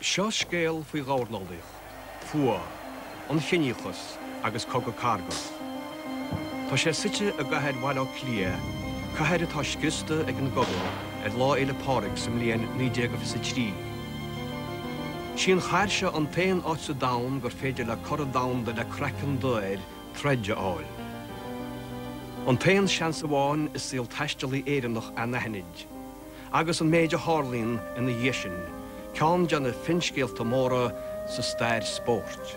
Seo scéal faoi gáirnálaich, fua, an chiníchas agus coga carga. Tá sé site a gahead bhhaile clia, Cahead atá scusta ag an gobal ar lá éile páric sem líon ní sa trí. Sin chair se an tain áit sa da gur féidir le chor da de le crechan dóir treide áil. An tain sean sa bháin is síl teistelí éannach a nahanid. Agus an méide hálín ina dhéisisin, cean deanna finscéalta móra sa stair sport.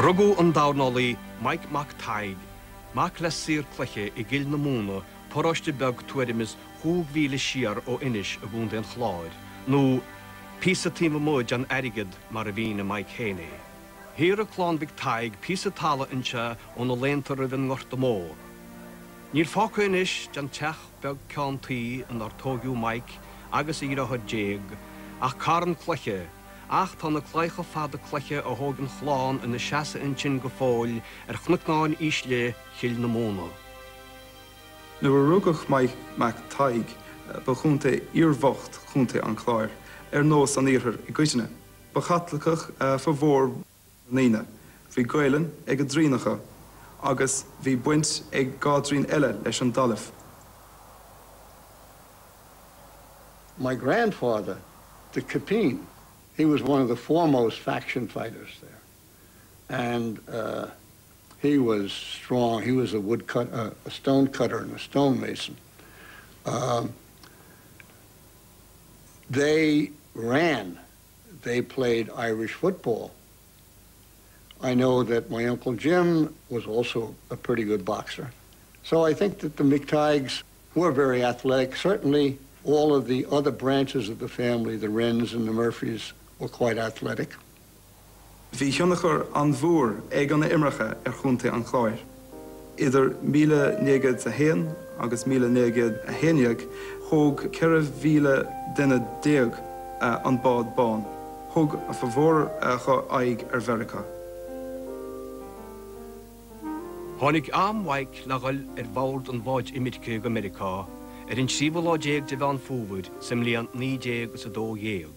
Rugú an dánálaí Mike McTaig, Mac le sir chluiche i gil na múna poráiste beg tuaidimis thuúhhíle siar ó inis a bún den chláir, nó písa tíime muid an airigid mar a bhína Mike Héné. Hir a chlán big taig písa tala inse ón na léntar a bhín ngorta mór. Níl fácuinis den teach beg ceantaí an artógiú Mike agus í a déag ach caran chluiche ach tá na chléicha fada chluiche a thugann chláán ina seasa in sin go fáil ar chnuáin ísle chiil na móna. Rugach taig drínacha agus buint gádrín an. My grandfather, the Capine, he was one of the foremost faction fighters there. And uh, he was strong. He was a woodcut, uh, a stone cutter and a stonemason. Um, they ran. They played Irish football. I know that my Uncle Jim was also a pretty good boxer. So I think that the McTigues were very athletic. Certainly all of the other branches of the family, the Wrens and the Murphys, were quite athletic. Bhí thionnachar an bhór ag an imrecha ar chunta an chláir. Idir míle négad a héan agus míle négad a héineag thug ceirh bhíle duine déag an bád bán. Thug a bhór chu aig ar Verica. Honnig amhaig legail ar bhd an bháid imimecha go Ameriká ar in síbhláéag de bhean fúbud sem líon nídé agus a dó dhéag.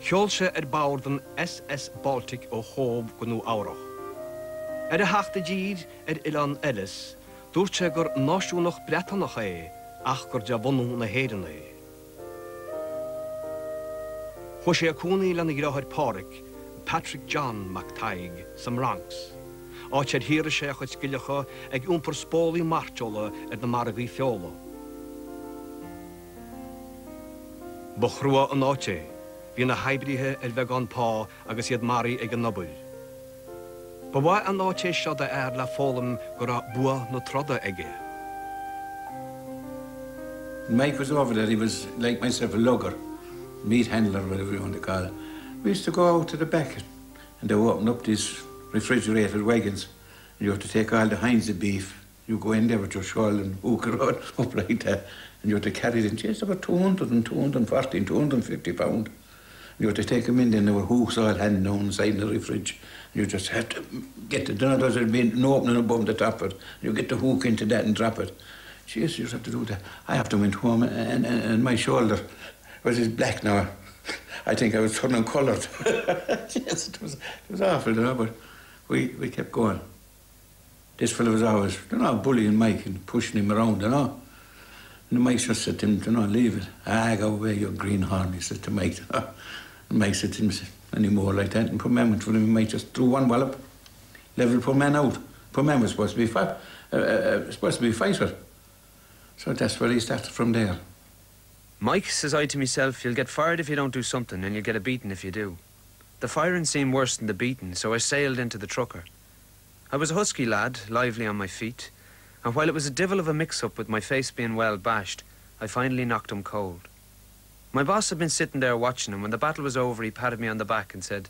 Cheol se ar báir den SS Baltic ó hób gonú árach. Ar a heachta díd ar Ián Ellis, dúirt se gur náisiúnach bretannach é ach gur de bhú na héanna é. Chu sé aúnaí lena ggurthir páric Patrick John McTaig sam ranks. áit sé hir sé chuid skillecha ag úmpar spólaí marteola ar na mar a bhí feola. Ba chrua an áte, hí na ar bheith an pá agus iad marí ag an nobul. Ba bhhaid an áté seo a air le fólam gur bua na troda aige. Mike was over there. He was like myself, a lugger, meat handler, whatever you want to call it. We used to go out to the back and they open up these refrigerated wagons. And you have to take all the hinds of beef. You go in there with your shawl and hook it up like that. And you have to carry it in. It's about 200 and 240 and 250 pounds. You had to take them in, then there were hooks all hanging down inside the fridge. You just had to get the donuts, there'd be no opening above the top of it. You get the hook into that and drop it. Jeez, you just have to do that. I have to went home and, and, and my shoulder was is black now. I think I was turning coloured. yes, it was, it was awful, you know, but we, we kept going. This fellow was always, you know, bullying Mike and pushing him around, you know. And Mike just said to him, you know, leave it. Ah, go away, you greenhorn, he said to Mike. makes it any more like that. And for him, he might just threw one wallop, level poor man out. Poor man was supposed to be fight, uh, uh, uh, supposed to be fighter. So that's where he started from there. Mike, says I to myself, you'll get fired if you don't do something, and you'll get a beating if you do. The firing seemed worse than the beating, so I sailed into the trucker. I was a husky lad, lively on my feet, and while it was a devil of a mix-up with my face being well bashed, I finally knocked him cold. My boss had been sitting there watching him. When the battle was over, he patted me on the back and said,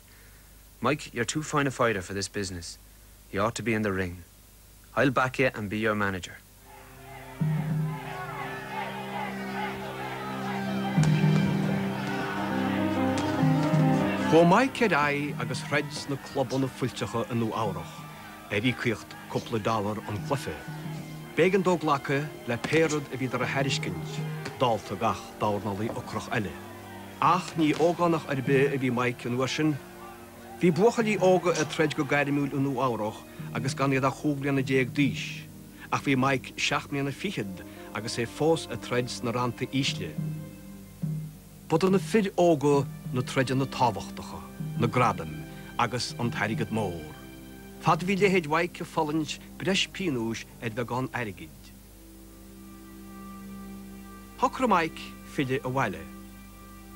Mike, you're too fine a fighter for this business. You ought to be in the ring. I'll back you and be your manager. Chó mai ce é agus threids na clubban na fuiltecha inú áireach, é bhí chuocht coppla dáhar an chlufe. Bégan dóglacha le péad a bhí ar a heiriscint, dáalta gach dánalaí ocroch eile. Ach ní ógánach ar bé a bhí maiid an wasin, Bhí buchalí óga a treid go gaiirimúil inú áireach agus gan iad a chuúglaanna déag díis, ach bhí maiid seaachmíanana fichiid agus é fós a treids na rananta ísle. Bud an na fid óga na treidir na táhachtacha, na gradam agus an tairigad mór. Fad bhí lehéad waike fallint breis píúis ed bheith gan aigeid. Thra maiid fiide a bhile.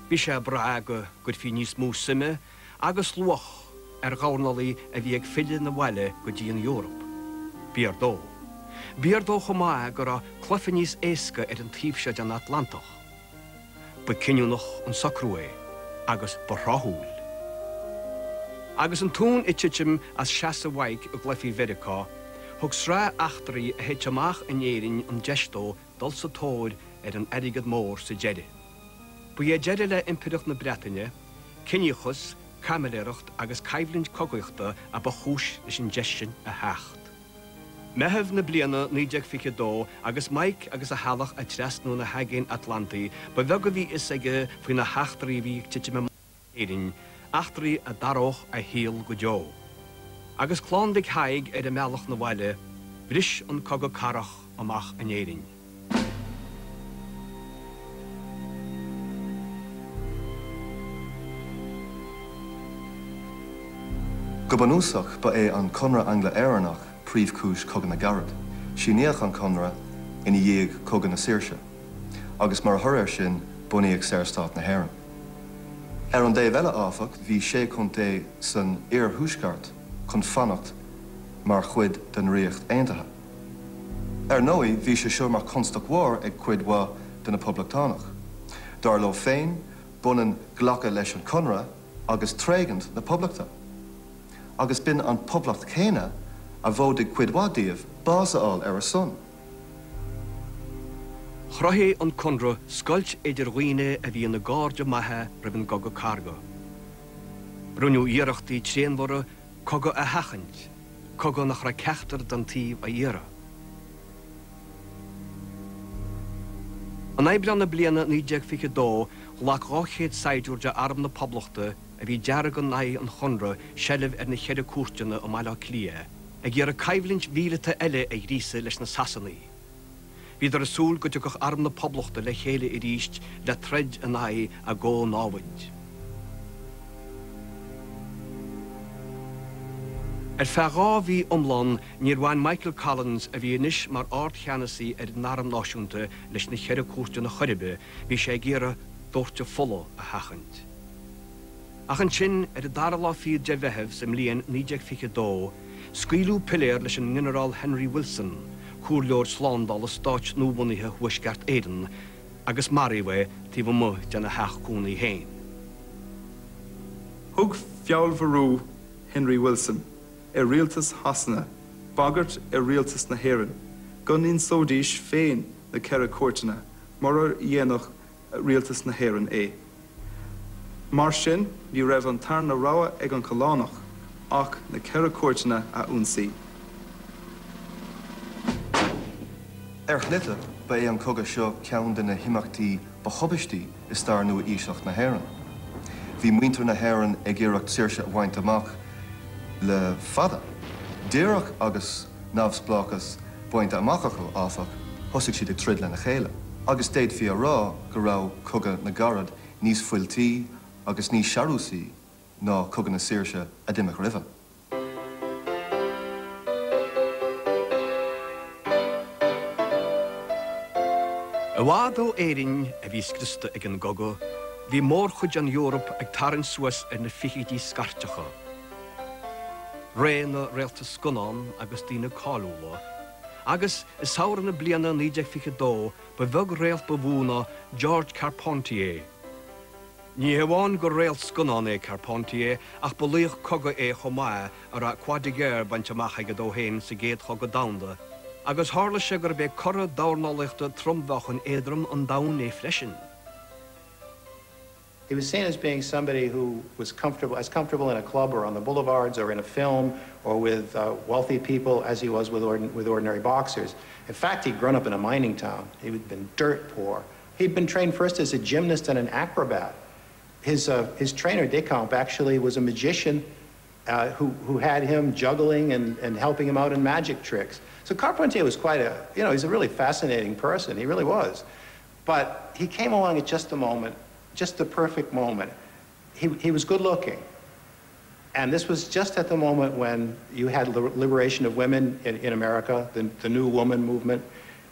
Bhí sé braga gur fi níos mú siime agus luach ar gánaí a bhí ag fiide na bhile go dtí an Eorop. Bíar dó. Bíar dó chomá gur a chlufa níos éca ar an tíobse an Atlantach. Ba cinúnach an sacrúé agus barthúil. Agus an tún ititim as seaasa bhaig a glufií Vericá, thug srá achtarí a héit amach anéirinn an deistó dul sa tóir ar an aigad mór sa jeide. Bu é jeide le impireach na Bretainine, cinechus, camiléirecht agus caiimlinn cogaachta a ba chúis is an deisisin a hecht. Mehebh na bliana níideag fiche dó agus maic agus a healach a tresnú na hagén Atlantaí, ba bhe go bhí is aige faoin na heachtarí bhí tiite éing, achtarí a daroch a héal go joo. Agus chlándig haig ar a meach na bhile, bris an cogad carach amach anéing. Go banúsach ba é an conra angla éannach príomhcúis cogan na garad, sí níoch an conra ina dhéag cogan na séirse, agus mar thuir sin buíag séirstát na haan. Ar an dé bheile áfach hí sé chun é san ar thuúsgart chun fannacht mar chuid den riocht aaithe. Ar nóí bhí sé seo mar constachhir ag chuidhá den na poblblatánach. Dar lo féin bunan ghlacha leis an conra agus trégant na poblachta. Agus bin an poblacht chéine a bhódig cuidhádíomh básaáil ar a son. Chrohé an conra scoilt idir roiine a bhí na gáde maithe riban go go carga. Brunú íireachtaí tréanhre cogad a hachant, cogad nach ra ceachtar dantíh a dhéire. An éibreanna bliana níideag fiche dó lech ráchéad Saidúr de arm na poblachta a bhí deara go na an chunra sellh ar na chead cuairteanna ó maiile lia, ag ggéar a caiimlinn bhíleta eile ag rísa leis na sasannaí. Bhí ar asúl go tuch arm na poblachta le chéile i ríist le treid a na a ggó náhaid. Er ferá hí omlan níor Michael Collins a bhí inis mar árt cheanasí ar náram náisiúnta leis na chead cuairte na choribe, hí sé ggéire dúirte folla a. Ach an sin ar a dar lá fi de bheheh sem líon níideag fiche dó, scuú piléir leis an general Henry Wilson, cuaúleir slándal a stáit nóbunithe thuisceart éan, agus mariheh tí bh mu dena heachúnaí héin. Thg feallharú Henry Wilson. Ar rialtas hasna, bagart ar rialtas na héan, gan ín sódíis féin na ceire cuairtena, mar ar dhéanach rialtas na héan é. Mar sin ní raibh an tar na ráha ag an choánach ach na ceire cuairtena a úsaí. Ar chlite ba é an cogad seo cean den na himachtaí ba chobbistí is star nua íseach na haan. Bhí muintear na haan ag ggéirecht siirse a bhaint amach le fada. Déireach agus nábsplachas buinte amachcha go áfach thosigh siad ag trid le na chéile. Agus déad fi rá go rá cogad na garad níos fuiltíí agus níos searúsaí ná cogan na séirse a dimeach rifa. A bhád ó éing a bhís Christa ag an gogo, hí mór chud an Eorop ag taran suas ar na fichidí scartecha. Réna réalta sconán agus tína cáúla, agus is saoran na bliana níideag fiche dó ba bheg réalt ba bhúna George Carpentier. Ní go réalt sconán é Carpentier ach bolíoch cogad é chomáid ar a go dóhéin sa géad chu go damda, agus hála se gur chora éadrom an freisin. He was seen as being somebody who was comfortable, as comfortable in a club or on the boulevards or in a film or with uh, wealthy people as he was with, ordin with ordinary boxers. In fact, he'd grown up in a mining town. He'd been dirt poor. He'd been trained first as a gymnast and an acrobat. His, uh, his trainer, Descamps, actually was a magician uh, who, who had him juggling and, and helping him out in magic tricks. So Carpentier was quite a, you know, he's a really fascinating person. He really was. But he came along at just the moment, just the perfect moment. He, he was good looking. And this was just at the moment when you had liberation of women in, in America, the, the new woman movement,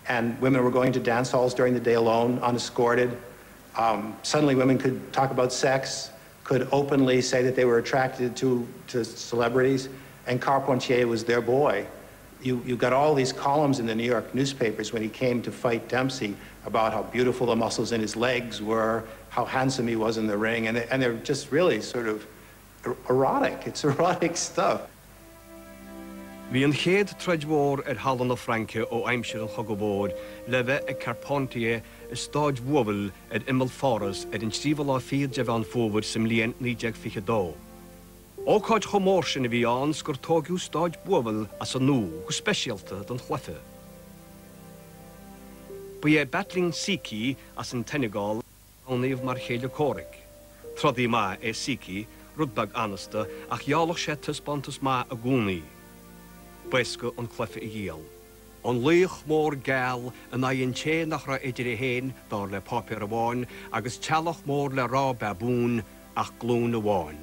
and women were going to dance halls during the day alone, unescorted. Um, suddenly women could talk about sex, could openly say that they were attracted to, to celebrities, and Carpentier was their boy. You, you got all these columns in the New York newspapers when he came to fight Dempsey about how beautiful the muscles in his legs were, how handsome he was in the ring, and, they, and they're just really sort of er, erotic. It's erotic stuff. Bhí an chéad treidhór ar hallan na Franke ó aimimseir an chogabód le bheith ag Carpentier i stáid bhuafuil ar imil fáras ar an stíomhil á fiad de bhean fómhaid sem líon níag fi dó. Óáid chomór sin a bhí an sgur tógiú stáid buhafuil as an nó go speisialta don chlufe. Bu é e betling sici as an tenagáil annaomh mar chéile córic. Trodí má é Siki, rudbag e anasta ach geálach sé tusbantas má a gúnaí. Buesca an chlufe i dhéal. An luoch mór geall an aon té nach ra idir i héin le papir amháin agus tealach mór le rá bebún ach glún amháin.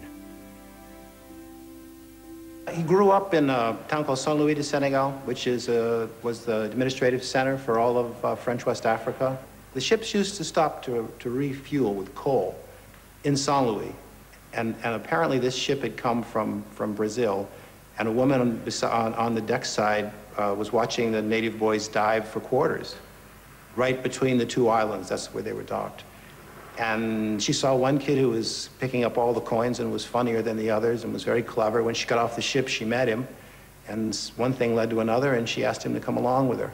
He grew up in a town called Saint Louis de Senegal, which is, uh, was the administrative center for all of uh, French West Africa. The ships used to stop to, to refuel with coal in Saint Louis. And, and apparently this ship had come from, from Brazil and a woman on, on the deck side uh, was watching the native boys dive for quarters, right between the two islands. That's where they were docked. And she saw one kid who was picking up all the coins and was funnier than the others and was very clever. When she got off the ship, she met him, and one thing led to another, and she asked him to come along with her.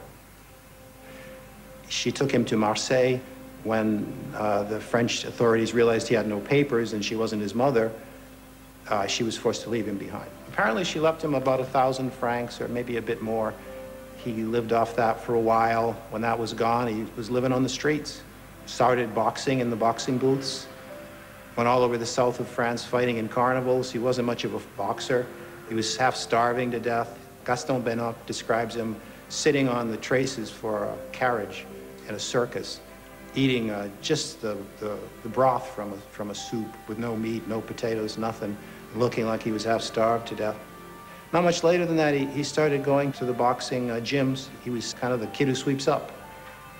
She took him to Marseille when uh, the French authorities realized he had no papers and she wasn't his mother. Uh, she was forced to leave him behind. Apparently she left him about a thousand francs or maybe a bit more. He lived off that for a while. When that was gone, he was living on the streets. Started boxing in the boxing booths. Went all over the south of France fighting in carnivals. He wasn't much of a boxer. He was half starving to death. Gaston Benoit describes him sitting on the traces for a carriage in a circus, eating uh, just the, the, the broth from a, from a soup with no meat, no potatoes, nothing looking like he was half starved to death. Not much later than that, he, he started going to the boxing uh, gyms. He was kind of the kid who sweeps up.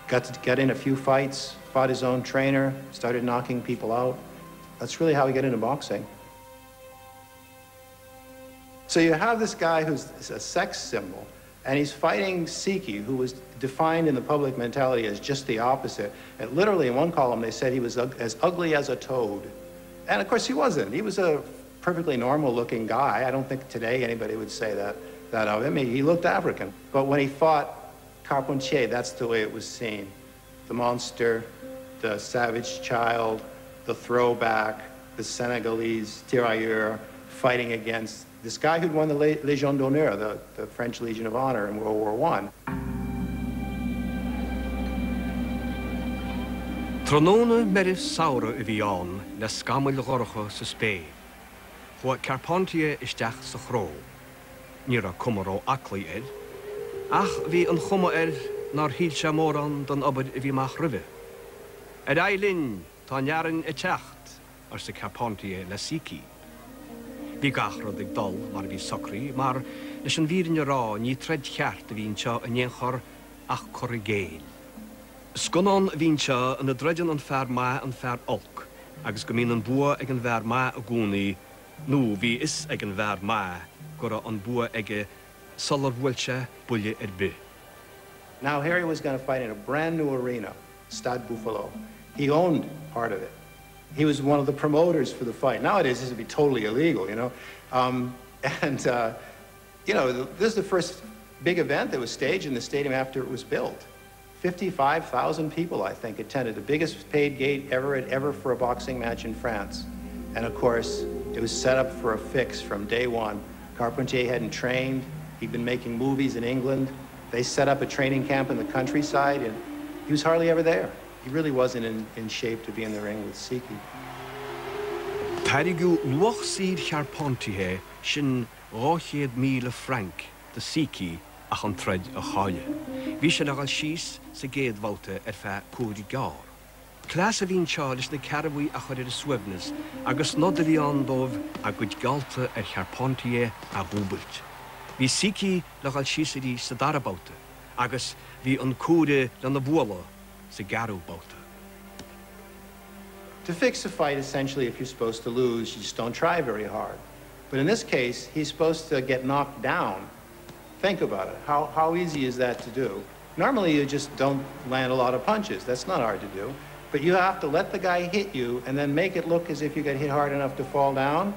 Got to get in a few fights, fought his own trainer, started knocking people out. That's really how he got into boxing. So you have this guy who's a sex symbol, and he's fighting Siki, who was defined in the public mentality as just the opposite. And literally in one column, they said he was as ugly as a toad. And of course, he wasn't. He was a perfectly normal looking guy. I don't think today anybody would say that, that of him. He, looked African. But when he fought Carpentier, that's the way it was seen. The monster, the savage child, the throwback, the Senegalese tirailleur fighting against this guy who'd won the Légion d'honneur, the, the French Legion of Honor in World War I. Tróna meris saora i bhí an le scamuil gorcha sa Spéin. Chua Carpontia isteach sa chró. Ní a cumarró aclaí id, ach bhí an chuma ir nar híl se mór an don obad i bhí meach rih. Ed élinn tá nearan i techt ar sa Carpontia le sici. Bhí gachrod ag dul mar bhí socrí, mar leis an bhírin rá ní tred a bhín seo a néchor ach chorigéil. Sconán bhín seo an na dreidan an fear má an fear olc, agus go mín an bua ag an bhar má a gúnaí nó bhí is má gur an bua ige solar bhfuilte bulle ar bu. Now Harry was going to fight in a brand new arena, Stade Buffalo. He owned part of it. He was one of the promoters for the fight. Nowadays, this would be totally illegal, you know. Um, and, uh, you know, this is the first big event that was staged in the stadium after it was built, 55,000 people, I think, attended, the biggest paid gate ever ever for a boxing match in France. And of course, it was set up for a fix from day one. Carpentier hadn't trained. He'd been making movies in England. They set up a training camp in the countryside, and he was hardly ever there. He really wasn't in, in shape to be in the ring with Siki. Tarigu luach sír chearpántithe sin ráchéad míle frank de Siki a an treid a cháile. Bhí sin agal gár. Clás a bhín seális na ceirhí a chuir a suimnas, agus nod a bhí andómh a go galta ar chearpántí a búbailt. Bhí sicí leáil síí sa darabáta, agus bhí an cuade le na bhla sa garúbáta. To fix a fight, essentially, if you're supposed to lose, you just don't try very hard. But in this case, he's supposed to get knocked down. Think about it. How, how easy is that to do? Normally, you just don't land a lot of punches. That's not hard to do. But you have to let the guy hit you and then make it look as if you got hit hard enough to fall down.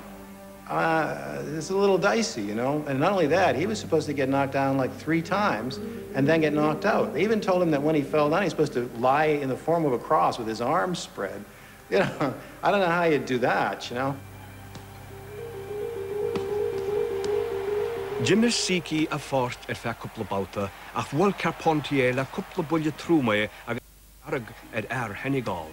Uh, it's a little dicey, you know? And not only that, he was supposed to get knocked down like three times and then get knocked out. They even told him that when he fell down, he's supposed to lie in the form of a cross with his arms spread. You know, I don't know how you'd do that, you know? Jimmer Siki a fort ar fe le cúpla bulle trúmae agus arag ar air hennigáil.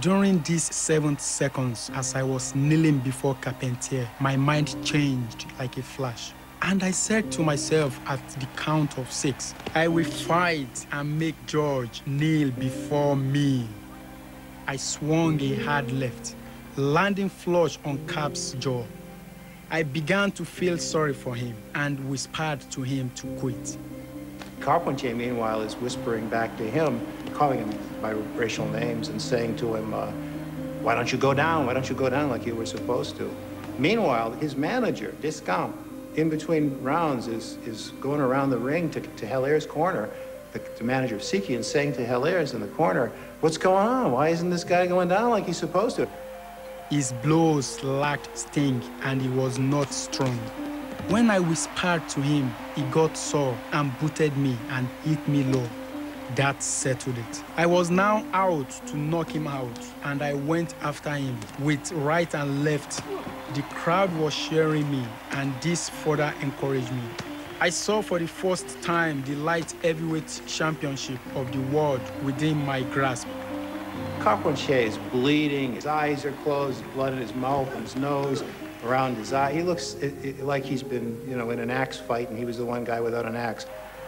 During these seven seconds, as I was kneeling before Carpentier, my mind changed like a flash. And I said to myself at the count of six, I will fight and make George kneel before me. I swung a hard left, landing flush on Cap's jaw. I began to feel sorry for him and whispered to him to quit. Carpentier, meanwhile, is whispering back to him, calling him by racial names and saying to him, uh, why don't you go down? Why don't you go down like you were supposed to? Meanwhile, his manager, Descamps, in between rounds is, is going around the ring to, to corner, the, the manager of Siki, and saying to Helaire's in the corner, what's going on? Why isn't this guy going down like he's supposed to? His blows lacked sting and he was not strong. When I whispered to him, he got sore and booted me and hit me low. That settled it. I was now out to knock him out, and I went after him with right and left. The crowd was cheering me, and this further encouraged me. I saw for the first time the light heavyweight championship of the world within my grasp. Carpentier is bleeding, his eyes are closed, blood in his mouth and his nose, around his eye. He looks it, it, like he's been, you know, in an axe fight and he was the one guy without an axe.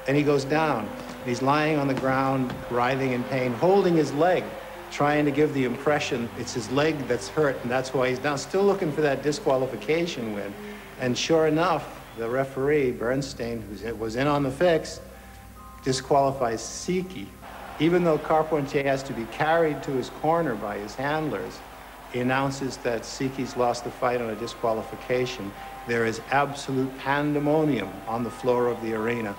And he goes down. He's lying on the ground, writhing in pain, holding his leg, trying to give the impression it's his leg that's hurt and that's why he's down, still looking for that disqualification win. And sure enough, the referee, Bernstein, who was in on the fix, disqualifies Siki. Even though Carpentier has to be carried to his corner by his handlers, he announces that Siki's lost the fight on a disqualification. There is absolute pandemonium on the floor of the arena.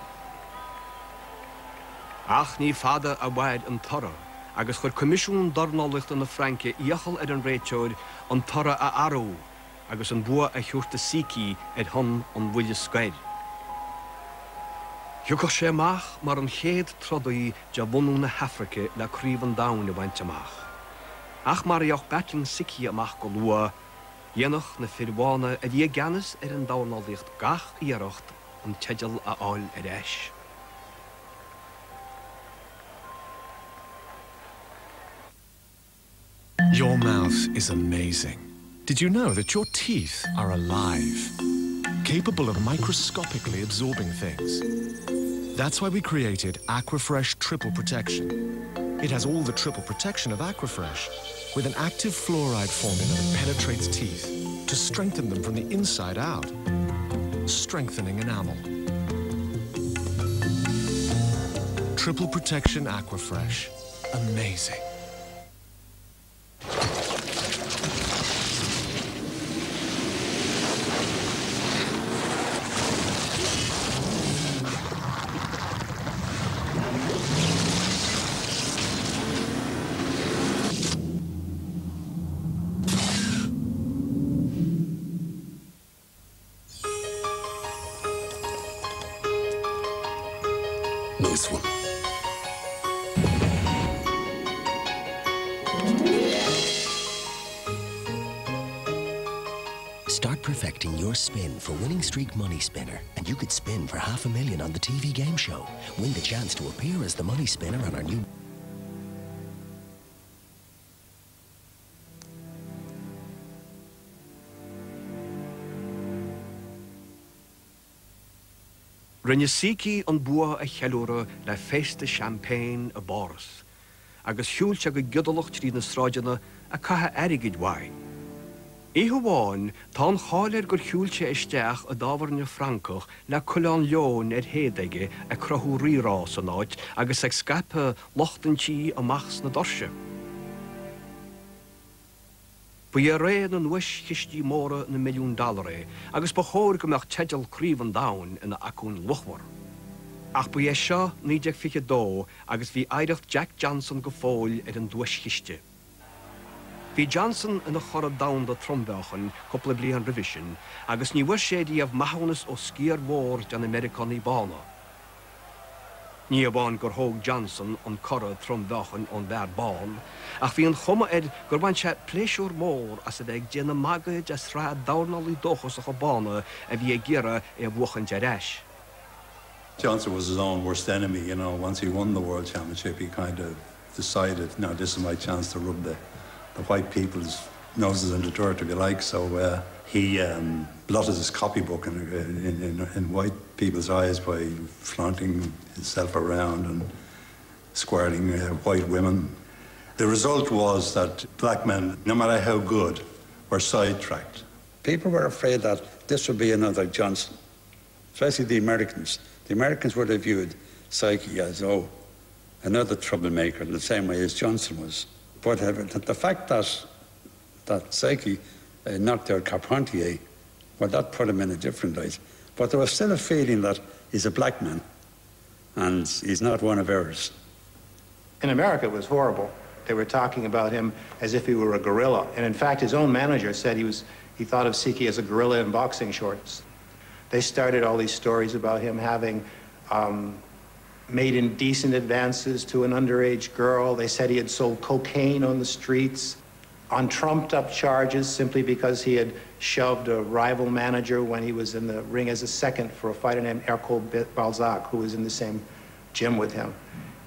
Ach ní fada a bhaid an tora, agus chur comisiún dornálicht an na Franke íochel ar an réiteir an tora a aró, agus an bua a chuúrta Siki ar hon an bhuiile scair. Thucha sé amach mar an chéad trodaí de bhú na Hafrica leríomh an dana bhaintteach. Ach mar amach go lua, na a an gach íarecht an a. Your mouth is amazing. Did you know that your teeth are alive, capable of microscopically absorbing things? That's why we created Aquafresh Triple Protection. It has all the triple protection of Aquafresh, with an active fluoride formula that penetrates teeth to strengthen them from the inside out, strengthening enamel. Triple Protection Aquafresh. Amazing. Streak Money Spinner, and you could spin for half a million on the TV game show. Win the chance to appear as the money spinner on our new Rinne sií an bua a cheúra le féiste champagne a boras, agus siúilte go gudalacht trí na sráideanna a cathe aigeid bhain. Ihe bháin tá cháir gur siúilte isteach a dáharne Francach le choán leon ar hédaige a crothú rirá san áid agus ag scape lochtantí amachs na dorse. Bu a réan an wis chistí móra na milliún dollaré, agus ba chóir gombeach tedalríomhan dain ina acún luchhar. Ach bu é seo níideag fiche dó agus bhí éirecht Jack Johnson go fáil ar an dúischiiste. Bhí Johnson ina chora dam do trombechan coppla bli an revision, agus ní bhar sédí ah maithnas ó scíar mór den Americaní bána. Ní a bháin gur thóg Johnson an chora trombechan ón bhar bán, ach bhí an chuma ed gur bain se pléisiúr mór as a bheith déana magaid a srá dánalí dochas a go bána a bhí ggéire de reis. Johnson was his own worst enemy, you know. Once he won the world championship, he kind of decided, no, this is my chance to rub the, the white people's noses in the dirt, if you like. So uh, he um, blotted his copybook in, in, in, in white people's eyes by flaunting himself around and squirting uh, white women. The result was that black men, no matter how good, were sidetracked. People were afraid that this would be another Johnson, especially the Americans. The Americans would have viewed Siki as, oh, another troublemaker in the same way as Johnson was. But the fact that, that Siki uh, knocked out Carpentier, well, that put him in a different light. But there was still a feeling that he's a black man and he's not one of ours. In America, it was horrible. They were talking about him as if he were a gorilla. And in fact, his own manager said he, was, he thought of Siki as a gorilla in boxing shorts. They started all these stories about him having um, made indecent advances to an underage girl. They said he had sold cocaine on the streets on trumped up charges simply because he had shoved a rival manager when he was in the ring as a second for a fighter named Ercole Balzac, who was in the same gym with him.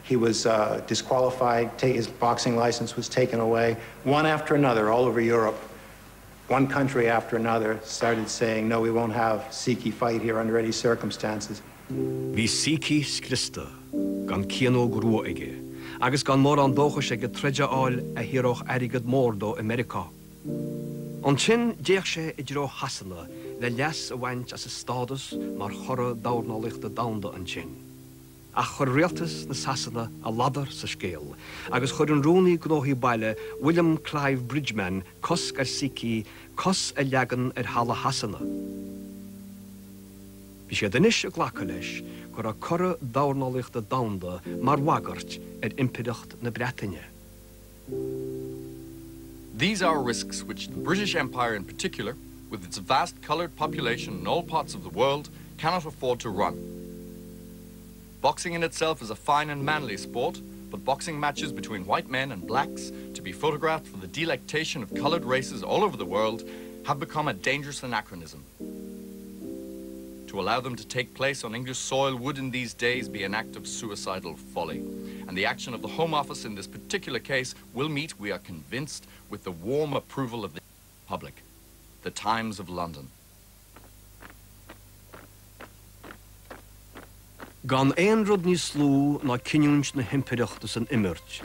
He was uh, disqualified, his boxing license was taken away. One after another, all over Europe, one country after another started saying, no, we won't have Siki fight here under any circumstances. Bhí Siki skrista gan cianó grú aige, agus gan mór an dócha sé go treide áil a hiroch aigad mór dó Amerika. An sin déach sé i ddro hasanna le leas a bhaint as a stádas mar chora dánálicht a damda an sin. a chur réaltas na sasanna a ladar sa scéal, agus chur an rúnaí gnóí bailile William Clive Bridgeman cos ar sicí cos a legan ar hala hasanna. Denis a mar wagart na. These are risks which the British Empire in particular, with its vast coloured population in all parts of the world, cannot afford to run. Boxing in itself is a fine and manly sport, but boxing matches between white men and blacks to be photographed for the delectation of coloured races all over the world have become a dangerous anachronism. To allow them to take place on English soil would in these days be an act of suicidal folly. And the action of the Home Office in this particular case will meet, we are convinced, with the warm approval of the public. The Times of London. Gan éon rud ní slú ná cinúint na an imirt,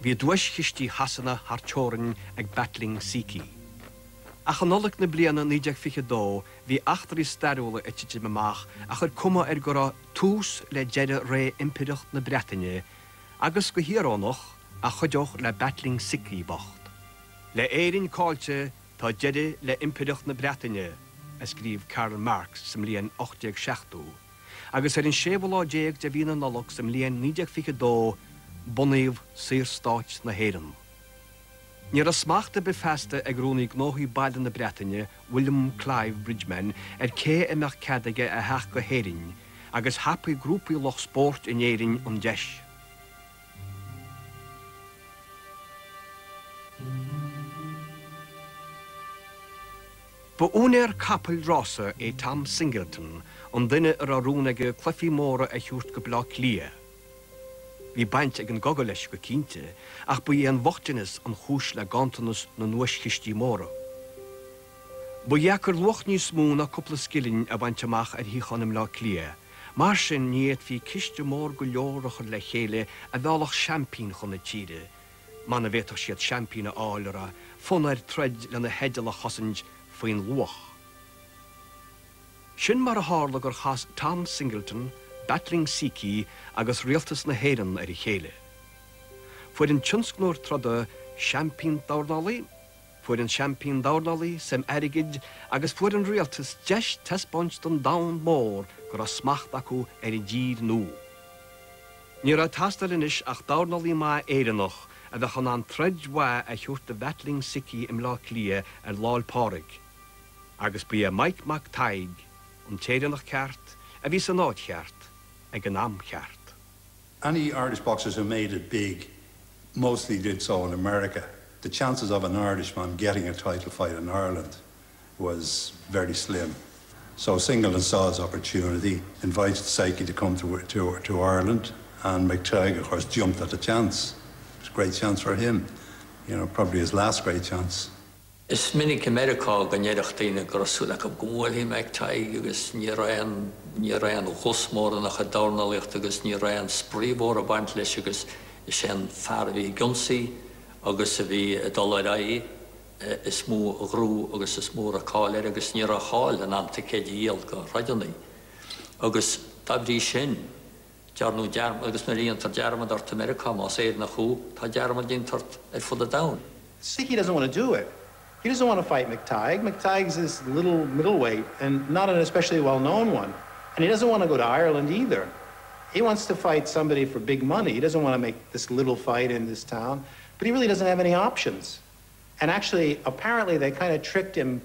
hí dweischistí hasanna hartórin ag Battling Siki. A chanolik na bliana níideag fiche dó, hí achtarí starúla etite meach a chur cuma ar go le deire ré impireacht na Bretainine, agus go hiránnach a chuideoch le betling bocht. Le éirinn cáilte tá deide le impireacht na Bretainine, a Karl Marx sem líon 8 agus ar an sébhlá déag de bhína nolog sem líon níideag fiche dó buníomh sírstáit na héan. Ní a smachta befeste ag grúnaí gnóí baildan na Bretainine William Clive Bridgeman ar cé imeach cedaige a heach go héirinn, agus hapaí grúpaí loch sport in éirinn an deis. Ba únéir capel Rossa é Tom Singleton an duine ar a rúnaige clufií móra a thuút go blá lia. wie beint egen goggelech gekinte, ach bo en wortenes an chuschlagantenes na nuchchtí mora. Bo jaker loch nís mú na kopla skillin a baintteach ar hichanem lá klie, mar sin niet hí kichte mór go leoracher le chéle a bhealach champín chun na tíide. Man a bhéach siad champína álera, fon ar tred lena hedal a chosint foin loch. Sin mar a hálagur chas Tom Singleton Battling Siki agus rialtas na héan ar i chéile. Fuair an tionsgnúir troda champín dánalaí, fuair an sem aigeid agus fuair an rialtas deis testbont don da mór gur a smacht acu ar i ddír nó. Ní a tastallinis ach dánalaí má éannach a bheit chun an Siki im lá lia ar láilpárig. agus bu a Mike McTaig an téidirnach ceart a bhí san náid cheart am cheart. Any Irish boxers who made it big mostly did so in America. The chances of an Irishman getting a title fight in Ireland was very slim. So Singleton saw his opportunity, invited Siki to come to, to, to Ireland, and McTigue, of course, jumped at the chance. It was a great chance for him. You know, probably his last great chance. Is minic Americá gannéireachtaína grosúla go gmhilhí meid taig agus ní raon ní raon chusmór nach a dánalicht agus ní raon spríbór a baint leis agus is sé fearhí gunsaí agus a bhí dóraí eh, is mú rú agus is mór a cáir agus ní a cháil an amta cé díal go radionaí. Agus dabrí sin dearm agus na íon tar dearmad art Americá má éad na chuú tá dearmad dín ar er fud a da. Siki doesn't want to do it. He doesn't want to fight McTigue. McTigue's this little middleweight and not an especially well-known one. And he doesn't want to go to Ireland either. He wants to fight somebody for big money. He doesn't want to make this little fight in this town, but he really doesn't have any options. And actually, apparently, they kind of tricked him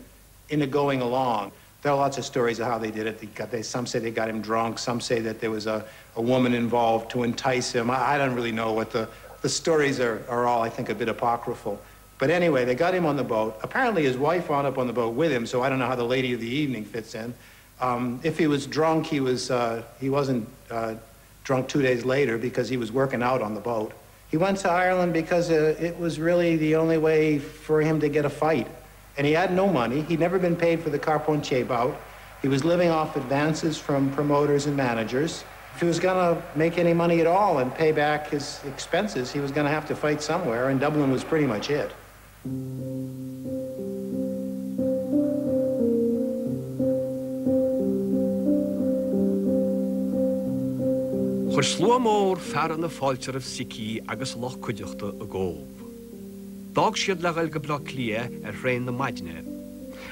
into going along. There are lots of stories of how they did it. They got, they, some say they got him drunk. Some say that there was a, a woman involved to entice him. I, I don't really know what the, the stories are, are all, I think, a bit apocryphal. But anyway, they got him on the boat. Apparently, his wife wound up on the boat with him, so I don't know how the lady of the evening fits in. Um, if he was drunk, he, was, uh, he wasn't uh, drunk two days later because he was working out on the boat. He went to Ireland because uh, it was really the only way for him to get a fight. And he had no money. He'd never been paid for the Carpentier bout. He was living off advances from promoters and managers. If he was going to make any money at all and pay back his expenses, he was going to have to fight somewhere, and Dublin was pretty much it. Chir slua mór fearan na fáiltear ah sicí agus loch chuideachta a ggóh. Dag siad legail go bla lia ar réin na maidine.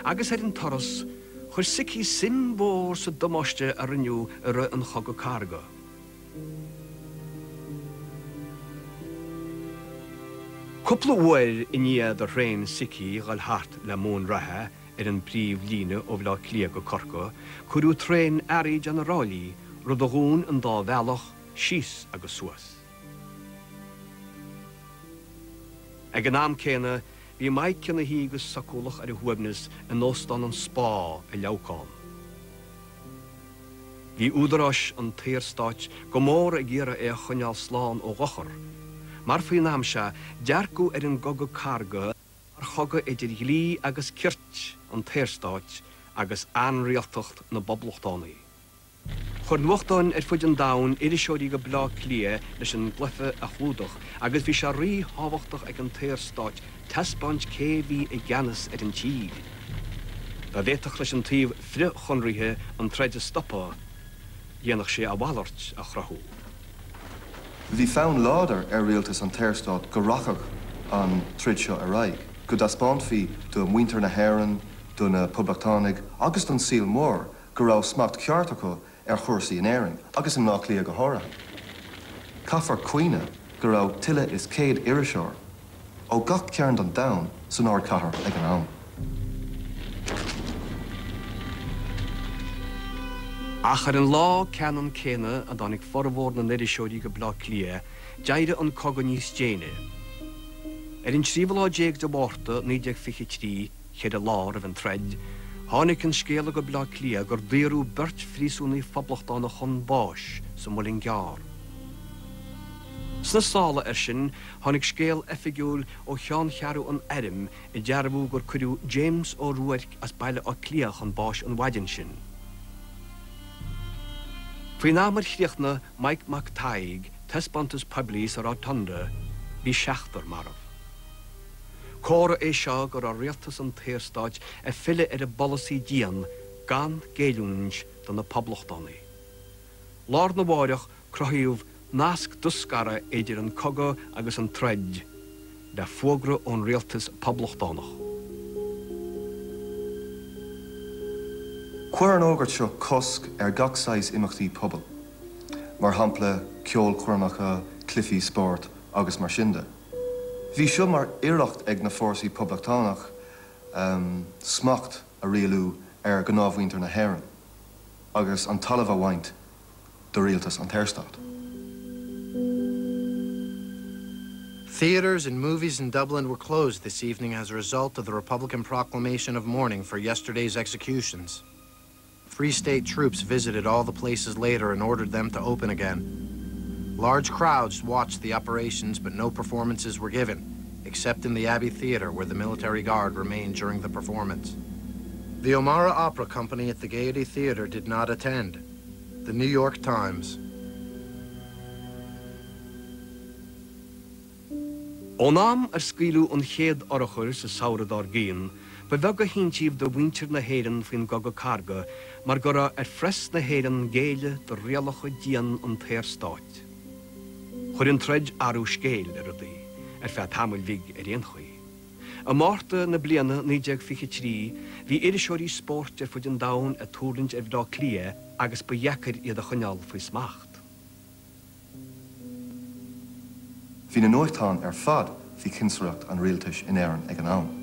Agus ar an toras chuir sicí simbór sa domáiste ar aniu ar an chog go carga. Coppla bhfuir i níiad a réin sicí gáil hart le mún rathe ar an príomh líne ó bhlá clia go corca, chuú tréin aid an arálíí rud a gún an dá bhealach síos agus suas. Ag an náam céine bhí maid cinna hígus sacúlach ar i thuagnas an nóstan an spá a leáán. Bhí údarráis an tíirstáit go mór a ggéire é chuneal sláán ó gachar. Mar faoi náam se dearcú ar an goga carga ar chogad idir lí agus cirt an tíirstáit agus anrialtocht na boblachtánaí. Chir nuachtáin ar fuid an dain idir seoí go blá lia leis an glufa a chuúdach, agus bhí se rí háhachtach ag an tíirstáit testbant céhí i gceannas ar an tíd. Ba bhéach leis an tíomh fri chunrithe an treidir stoppa, dhéananach sé a bhhaart a chrathú. Bhí fán láder ar rialtas an Teirstad go rachach an trid seo a raig, go as spánthí do muinter na haan, do na poblachtánig agus an síl mór go rah smacht ceartacha ar chósaí an éing, agus an nach lí go hára. Caafar cuioine go rah tiile is céad iriseir, ó gach cearn an da san áir cahar ag an am. Achar an lá ceanan céine a dánig forhór na neidirisiúí go blá lia, deide an cogan níos déine. Er in tríbalá déag do bórta níideag fichi trí chéad a lá a an treid, Tháinig an scéala go bla lia gur déirú bert frísúnaí fablachtánna chun báis sa mulling gear. Sna sála ar sin tháinig scéal effigiúil ó cheán chearú an erim i dearbú gur chuú James ó ruair as bailile á clíach an báis an waidin sin. Fuoi námar chríochna Mike McTaig testbantas poblís ar á tundra hí seaachtar marmh. Córa é seo gur a réaltas an téirstáid a fiile ar a bolí dían gan géúns don na poblachtánaí. Lár na bháireach crothíomh nasc duscara éidir an coga agus an treid de fógra ón réaltas poblchtánach. Cuir an ógart seo cosc ar gachsáis imachtaí pobl, mar hapla ceol chuirnacha clifií sport agus mar sinnde. Bhí seo mar iirecht ag na fórsaí poblachttánach um, smacht a réalú ar gnáhhainter na haan, agus an talamh bhaint do réaltas an. Theaters and movies in Dublin were closed this evening as a result of the Republican proclamation of mourning for yesterday's executions. Free State troops visited all the places later and ordered them to open again. Large crowds watched the operations, but no performances were given, except in the Abbey Theatre, where the military guard remained during the performance. The O'Mara Opera Company at the Gaiety Theatre did not attend. The New York Times. Ónám ar scíú an chéad orchir sa saoradár géan, ba bhe go hintíomh do bhaintir na héan faoin go go carga, mar go ar fres na héan géile do réalacha dían an téirstáit. chuir an treid arú scéil ar a dí ar fe tamil vig ar réon chuí. A máta na bliana níideag fiche trí, hí iriseoirí sport ar fud an dain a túlinn ar bhdá clia agus ba dhechar iad a chuneal faoi smacht. Bhí na nóirtáin ar fad hí cinseacht an réaltais in éan ag an am.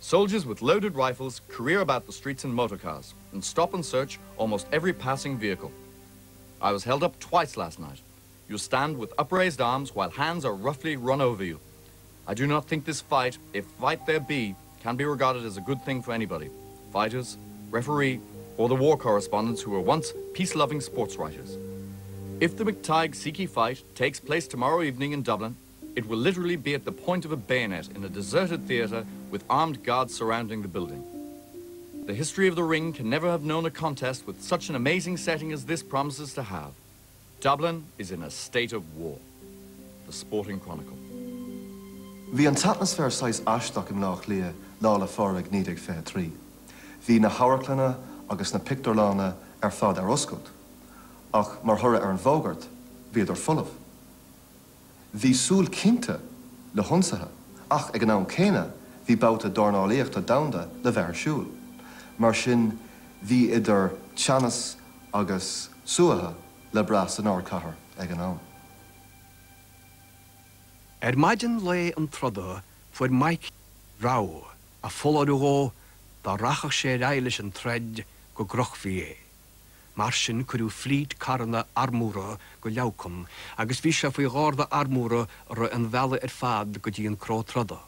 Soldiers with loaded rifles career about the streets in motorcars and stop and search almost every passing vehicle. I was held up twice last night. You stand with upraised arms while hands are roughly run over you. I do not think this fight, if fight there be, can be regarded as a good thing for anybody. Fighters, referee, or the war correspondents who were once peace-loving sports writers. If the McTigue Siki fight takes place tomorrow evening in Dublin, it will literally be at the point of a bayonet in a deserted theatre with armed guards surrounding the building. The history of the ring can never have known a contest with such an amazing setting as this promises to have. Dublin is in a state of war. The Sporting Chronicle. Bhí an atmosfér sais eisteach im nach lia lála fárig nídig fé trí. Bhí na háirlanna agus na pictorlána ar fad an. Bhí súl cinnte le honsathe, ach ag an ná céine hí bouta dornáíocht a damda le bhar siúil. Mar sin bhí idir teannas agus suathe le bras an ácahar ag an. Er maidin le an troda fuair maic rá a fólarúó dá rachach sé réiles an treid go grochhí. Mar sin chuú flíd carna armúra go leabcom, agus bhí se faoi gáda armúra ru an bhela ar fad go dtí an crótrada.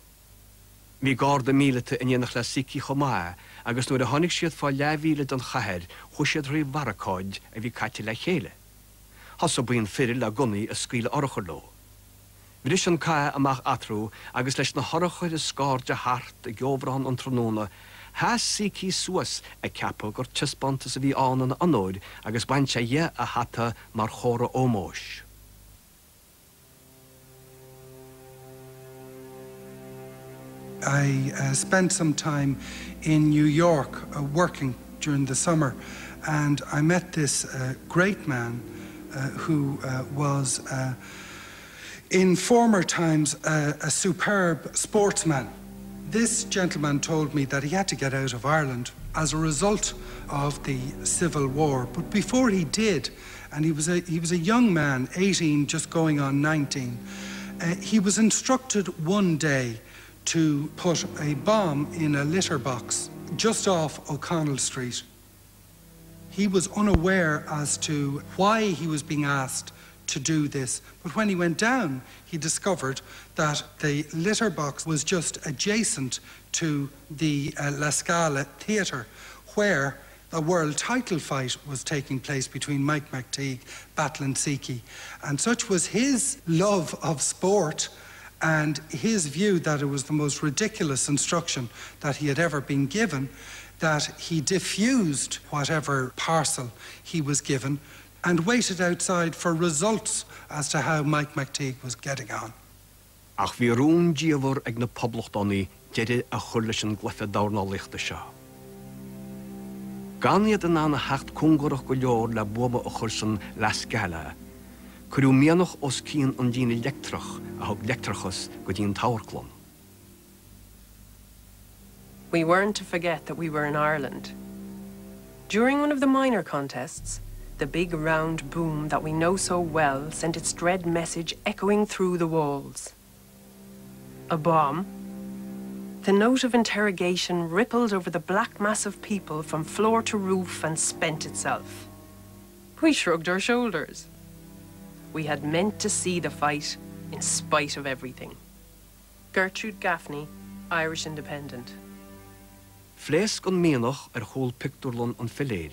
Mí gáda mílete in dhéananach le sicí chomá, agus nuair a tháinig siad fá lehíle an chahéir chu siad rií waracáid a bhí caiite le chéile. has a buon firil le gunnaí a scíle orchar lo. Bhris an cai amach atrú agus leis na thorchuir is scáir de hart a geobhrán an tróna, Suas a agus a. I uh, spent some time in New York uh, working during the summer, and I met this uh, great man uh, who uh, was, uh, in former times, a superb sportsman. This gentleman told me that he had to get out of Ireland as a result of the Civil War. But before he did, and he was a, he was a young man, 18, just going on 19, uh, he was instructed one day to put a bomb in a litter box just off O'Connell Street. He was unaware as to why he was being asked to do this, but when he went down, he discovered that the litter box was just adjacent to the uh, La Scala Theatre, where a world title fight was taking place between Mike McTigue, Battling Siki. And such was his love of sport and his view that it was the most ridiculous instruction that he had ever been given that he diffused whatever parcel he was given and waited outside for results as to how Mike McTigue was getting on. Ach bhí rún díomhar ag na poblachtaí deide a chuirla an glufa dána lichta seo. Ganiad an anna hecht cungurach go leor le buba a chursan le scala, chuú mianach os cían an dína letrach a thug letrachas go dtíon táirlum. We weren't to forget that we were in Ireland. During one of the minor contests, the big round boom that we know so well sent its dread message echoing through the walls. A bomb? The note of interrogation rippled over the black mass of people from floor to roof and spent itself. We shrugged our shoulders. We had meant to see the fight in spite of everything. Gertrude Gaffney, Irish Independent. Flés gon méanach ar er chóil picúlan an filéir,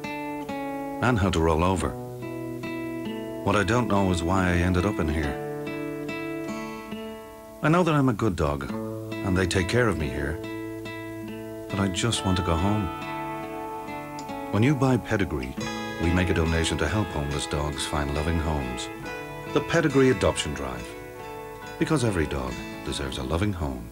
and how to roll over. What I don't know is why I ended up in here. I know that I'm a good dog, and they take care of me here, but I just want to go home. When you buy Pedigree, we make a donation to help homeless dogs find loving homes. The Pedigree Adoption Drive. Because every dog deserves a loving home.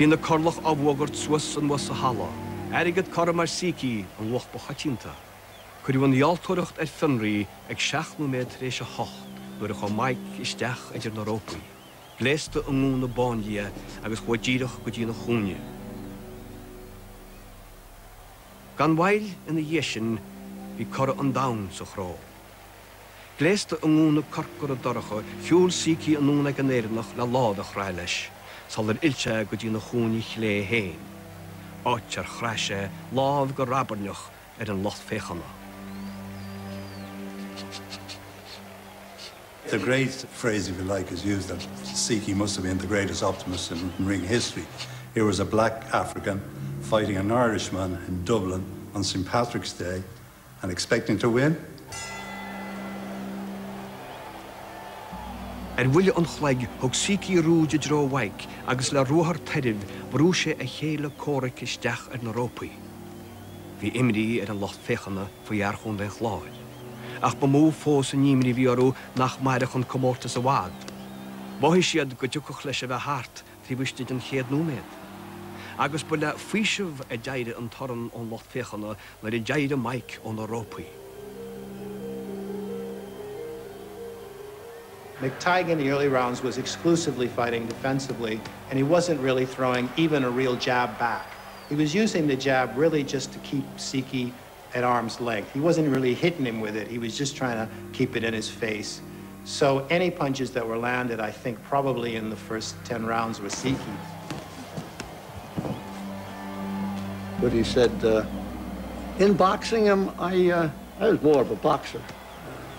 Bhí na corlach a bhgurt suas an was a hala, Aigad chor mar sií an loch ba chatínta. Cuir bhn nealtóirecht ar finraí ag 16 mé rééis a hocht nuair a chu maiid isteach idir narópaí. Léiste an múna báí agus chuidíireach go dtína chuúne. Gan bhhail ina dhéisisin hí chor an dam sa chrá. Gléiste an múna corcur a doracha fiúil sií an núna an éirenach le lád a chrá leis, sal go dtína chuúní lé héin. Áit ar go ar an féchanna. The great phrase, if you like, is used that Siki must have been the greatest optimist in ring history. Here was a black African fighting an Irishman in Dublin on St. Patrick's Day and expecting to win. Ar bhuiile an chhlaig thug sií rúide dróhaig agus le ruthar teidirh brú sé a chéile córic isteach ar narópaí. Bhí imí ar an locht féchanna fahear chun den chláid. Ach ba mó fós a níimí bhíorú nach sa bhád. Bhí siad go tucoch leis a bheith háart hí bhuiiste an chéad nóméad. Agus bu le fuiisih a deide an toran ón locht féchanna le i deide maic ón Európaí. McTigue in the early rounds was exclusively fighting defensively, and he wasn't really throwing even a real jab back. He was using the jab really just to keep Siki at arm's length. He wasn't really hitting him with it. He was just trying to keep it in his face. So any punches that were landed, I think probably in the first 10 rounds were Siki. But he said, uh, in boxing him, I, uh, I was more of a boxer.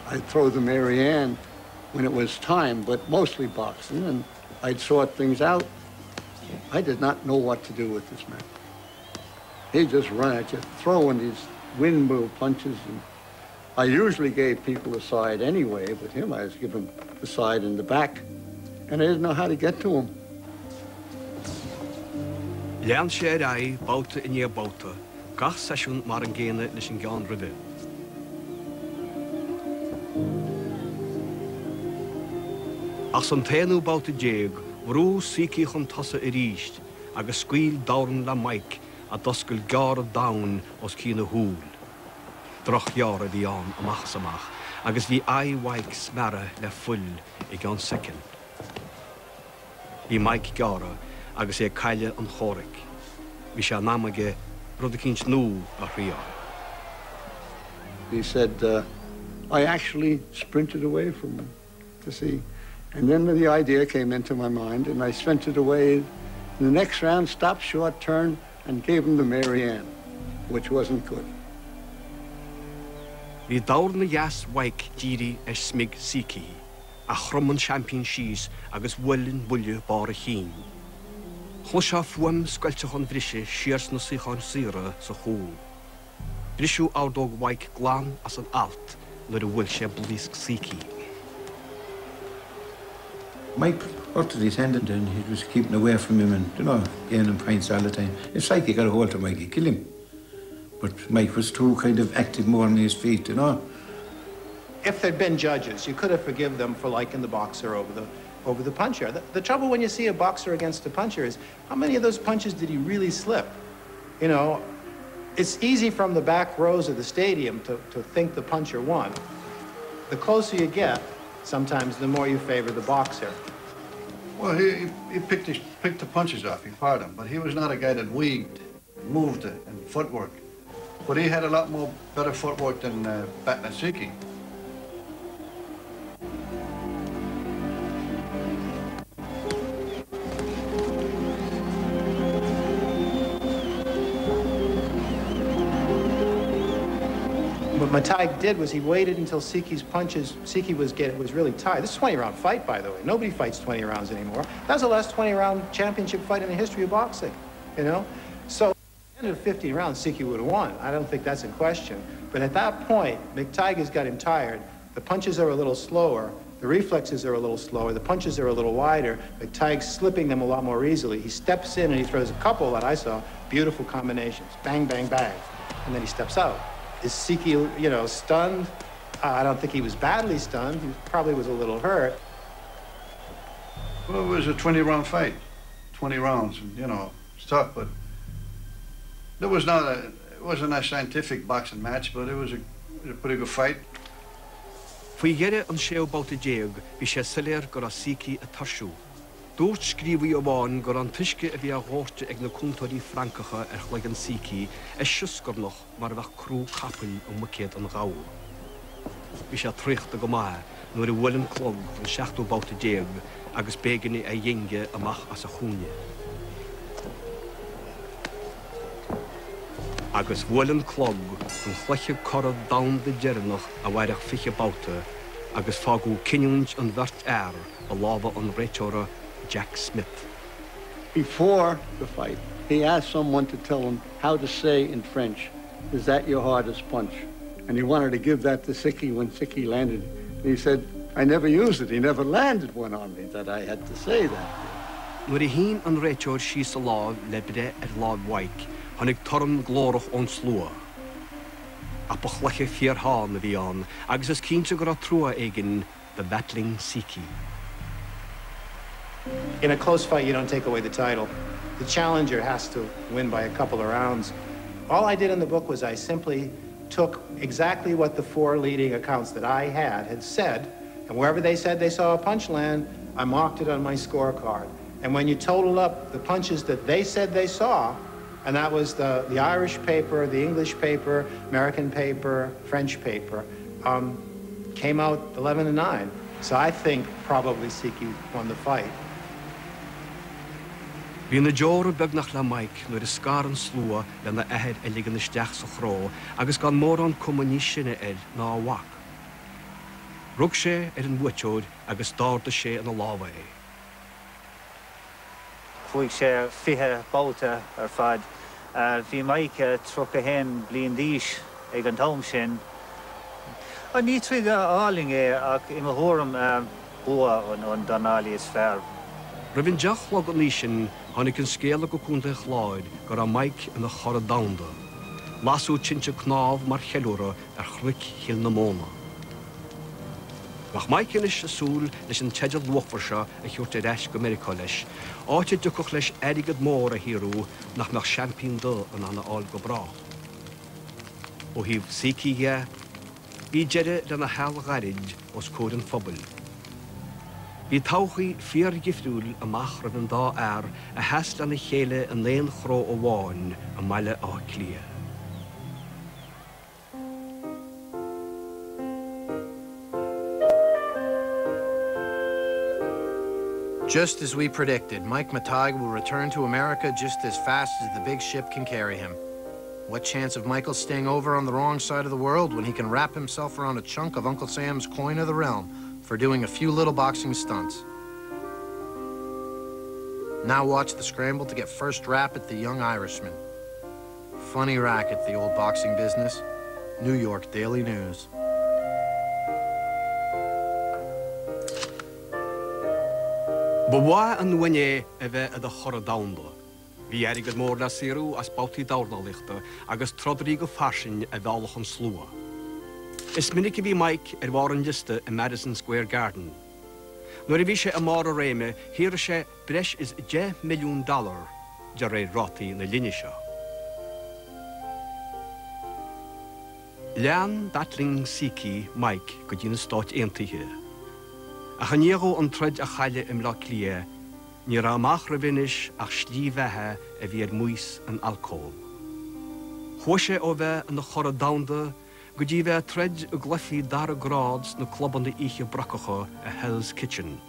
I'd throw the Marianne when it was time, but mostly boxing, and I'd sort things out. I did not know what to do with this man. He'd just run at you, throwing these windmill punches. And I usually gave people a side anyway, but him I was giving the side in the back, and I didn't know how to get to him. In gach. As an téanú bouta déag, bhrú sicí chun tasa i agus scuil dáran le maic a doscail gar a os cína húl. Drochhear a bhí an amach amach, agus bhí éhhaig smara le full i gan secin. Bhí maic gara agus é caiile an chóric. Bhí se námaige rud a a riá. He said, uh, I actually sprinted away from him to see. And then the idea came into my mind, and I sent it away. In the next round, stopped short, turned, and gave him the Marianne, which wasn't good. Bhí dána jaas waig díri ar smig sicí, a chrumman champion síos agus bhfuilinn bulle bar a chin. Chlo se fuam scoilte chun bhrise siars na suáin sira sa chó. Brisú ádóg waig as an alt nuair a bhfuil sé blísc to his hand and he was keeping away from him and, you know, getting him pints all the time. It's like he got a hold of Mike, he killed him. But Mike was too kind of active more on his feet, you know. If there'd been judges, you could have forgiven them for liking the boxer over the over the puncher. The, the trouble when you see a boxer against a puncher is how many of those punches did he really slip? You know, it's easy from the back rows of the stadium to, to think the puncher won. The closer you get, sometimes the more you favor the boxer. Well, he, he picked, his, picked the punches off, he fought him, but he was not a guy that weaved, moved and footwork. But he had a lot more better footwork than uh, Battling Siki. McTigue did was he waited until Siki's punches, Siki was getting was really tired. This is a 20 round fight, by the way. Nobody fights 20 rounds anymore. That was the last 20 round championship fight in the history of boxing, you know? So at the end of 15 rounds, Siki would have won. I don't think that's in question. But at that point, McTigue's got him tired. The punches are a little slower. The reflexes are a little slower. The punches are a little wider. McTigue's slipping them a lot more easily. He steps in and he throws a couple that I saw, beautiful combinations. Bang, bang, bang. And then he steps out. Is Siki, you know, stunned? Uh, I don't think he was badly stunned. He probably was a little hurt. Well, it was a 20 round fight. 20 rounds, and, you know, it's tough, but it was not a, it wasn't a scientific boxing match, but it was a, it was a pretty good fight. Faoi dhéire an séo bouta déag bhí sé siléir gur a sicí a tarsú. Dúirt scríbhí ó bháin gur an tuisce a bhí a ghirte ag na cúntóirí Francacha ar chhlaig an sicí i er siúscornach mar bheith crú capan ó mucéad an gá. Bhí sé tríchtta go maithe nuair i bhfuilm clog an seaachú bbáta déag agus béganna a dhéinge amach as a chuúne. Agus bhfuilm clog chun chluiche corad dam de dearannach a bhhaach fiche bbáta agus fágú cinúint an bhirt air er, a lábha an réiteóra Jack Smith. Before the fight, he asked someone to tell him how to say in French, is that your hardest punch? And he wanted to give that to Siki when Siki landed. And he said, I never used it. He never landed one on me that I had to say that. Nuair i hín an réiteir sí sa lá le bre ar lád Waik, tháinig torm glórach ón slua. A bachleche fiorthán a bhí an, agus is cínte gur a trua aigen the battling Siki. In a close fight, you don't take away the title. The challenger has to win by a couple of rounds. All I did in the book was I simply took exactly what the four leading accounts that I had had said, and wherever they said they saw a punch land, I marked it on my scorecard. And when you total up the punches that they said they saw And that was the, the Irish paper, the English paper, American paper, French paper. Um, came out 11 to 9. So I think probably Siki won the fight. Bhí na deora beg nach le maic nuair is scar an slua le na éhead a ligan isteach sa chrá, agus gan mór an cumní sinne ar ná bhaach. Rug sé ar an bhuiiteóid agus dáda sé an láha é. Fuig sé fithe báta ar fad. Bhí maice tro a hen blion díis ag an tom sin. A ní trí áling é ach i thum bua an danáí is fearr. Ra bhín deach le go ní sin tháinig an scéala go chunta chláid gur a maic ina chora damda. Lasú tinte knáb mar cheúra ar chruic hil na móna. Nach maicin is asúl leis an teidir luchfar se a chuúirta reis go Americá leis, áte ducoch leis aigad mór a hiú nach nach champín do an anna áil go bra. ó híh sikiige, bí jeide den na hellgairid os cód an fphobal. Bhí an dá air a heas lena chéile an léon chró ó bháin a meile á clia. Just as we predicted, Mike McTigue will return to America just as fast as the big ship can carry him. What chance of Michael staying over on the wrong side of the world when he can wrap himself around a chunk of Uncle Sam's coin of the realm for doing a few little boxing stunts? Now watch the scramble to get first rap at the young Irishman. Funny racket, the old boxing business. New York Daily News. Ba bhá an nuine a bheith a do chora. Bhí air go mór le siú as bbátaí dánaíachta agus trodaí go farsin a bhealach an slúa. Is minic bhí maic ar bhar an liste i Madison Square Garden. Nuair a bhí sé a mar a réime, hir sé breis is 10 milliún dollar de ré rátaí na linne seo. Lean datling siki Mike go dtína stáit aontaithe. A chanéó an treid a chaile im le lia, ní ra amach ra vinis ach slí bheitthe a bhí muos an alcóil. Chó sé ó bheith an na chora damda, go dtí bheith treid a glufií dar gráds na clubban de ihe bracacha a Hell's Kitchen.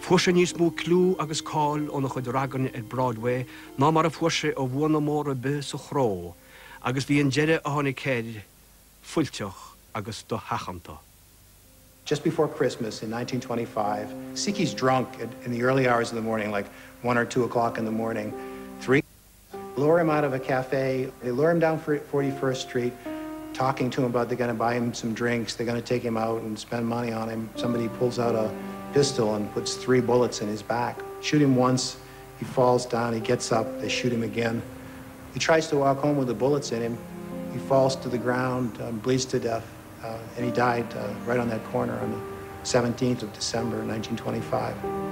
Fu sé níos mú clú agus cáil ó na chud ragan ar Broadway ná mar a fuise ó bhna mór a bu sa chró, agus bhí an jeide a tháinig céid fuilteach agus do hachananta. Just before Christmas in 1925, Siki's drunk in, in the early hours of the morning, like 1 or 2 o'clock in the morning. Three lure him out of a cafe. They lure him down for 41st Street, talking to him about they're going to buy him some drinks, they're going to take him out and spend money on him. Somebody pulls out a pistol and puts three bullets in his back. Shoot him once, he falls down, he gets up, they shoot him again. He tries to walk home with the bullets in him. He falls to the ground, um, bleeds to death, uh, and he died uh, right on that corner on the 17th of December, 1925.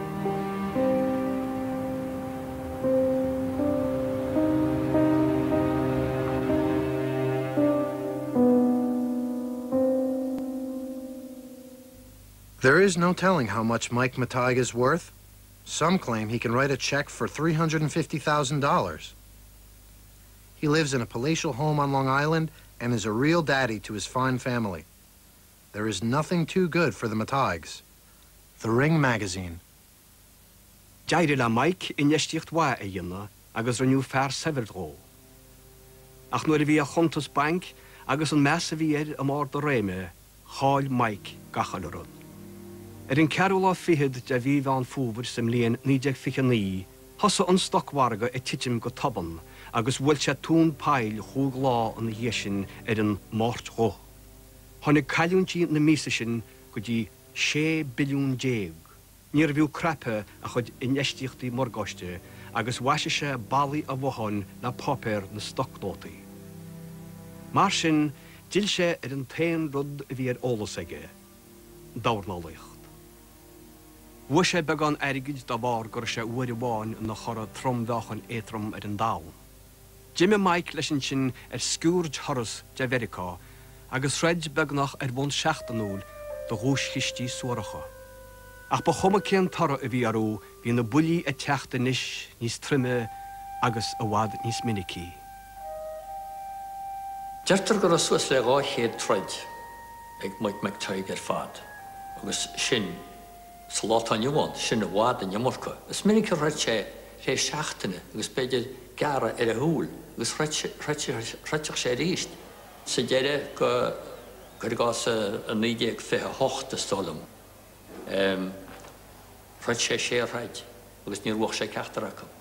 There is no telling how much Mike McTigue is worth. Some claim he can write a check for $350,000. He lives in a palatial home on Long Island and is a real daddy to his fine family. There is nothing too good for the McTigues. The Ring Magazine. Deire le maic i neistíocht wa a dhéine agus raniu fear severdró. Ach nuair a bhí a chuntas bank agus an measa bhíad a mór do réime, cháil maic gachalrod. Er in ceúlá fihead de bhí bheán fúbur sem líon níideag ficha ní, thosa an stochharga i tiitim go taban, agus bhfuil se tún peil chuúg lá an dhéisisin ar an márt cho. Thnig caiúntí na mísa sin go dtí sé biliún déag. Níor bhíú crepe a chud inéistíochttaí morgáiste agus waise se bailí a bhhain na popéir na stochdótaí. Mar sin dill sé ar an taan rud a bhí ar ólas aige, dánálaocht. Bhu sé began aigeid do bhar gur sé uair bháin na chora tromdachan étrom ar an dá. Jimmy Mike leis sin sin ar scúr Horas de Vericá, agus réid begnach ar bun seaachtanúil do húschiistí suaracha. Ach ba chuma céan tar a bhí arú hí na bulí a teachta níis níos trimme agus a bhád níos minicí. Deirtar gur suas le gá chéad treid ag muid meid teig ar fad, agus sin slátáinháin sin a bhád an nemorcha. Is minic réid sé ré seaachtainna agus beidir gara ar a húil, agus réiteach sé go a nídéag fé hochtta stolam. Réid sé sé ráid agus ní bhah sé ceachtarachcha.